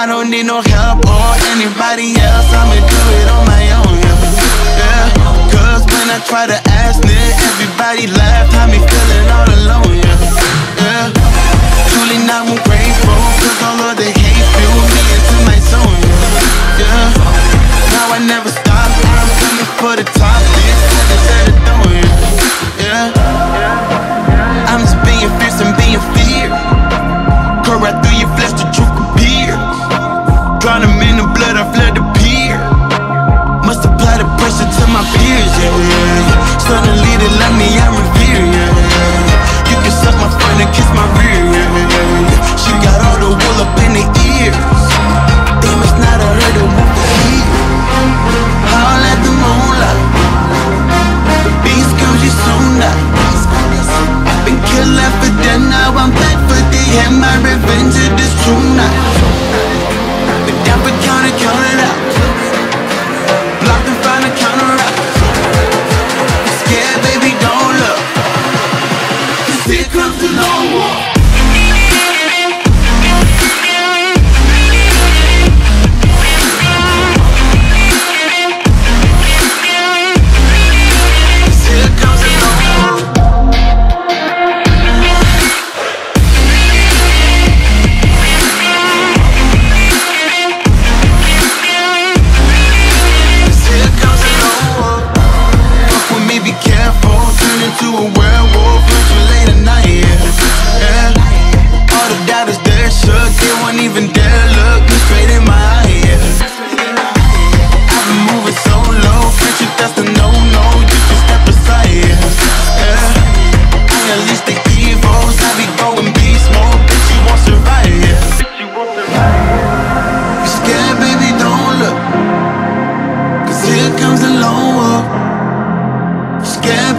I don't need no help or anybody else I'ma do it on my own, yeah, yeah. Cause when I try to act werewolf ritual late at night, yeah, yeah. All the doubters is dead, shook, it won't even dare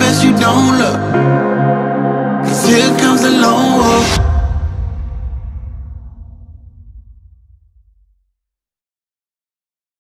best you don't look. Cause here comes the lonely.